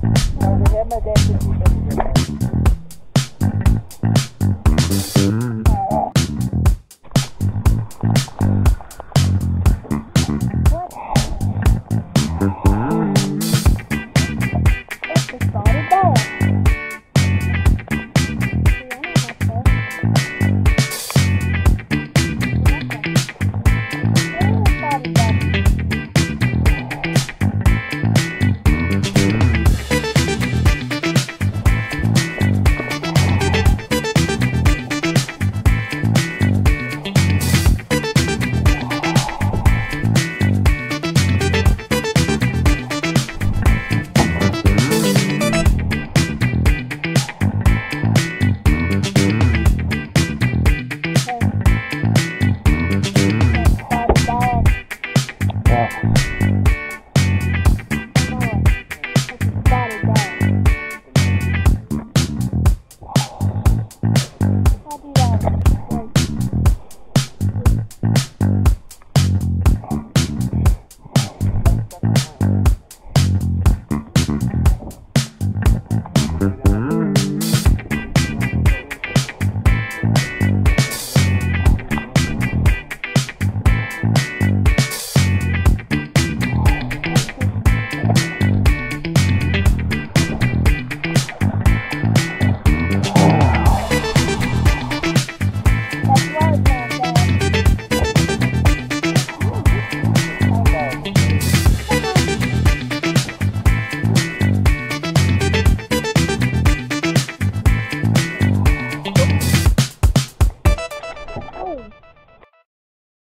Now,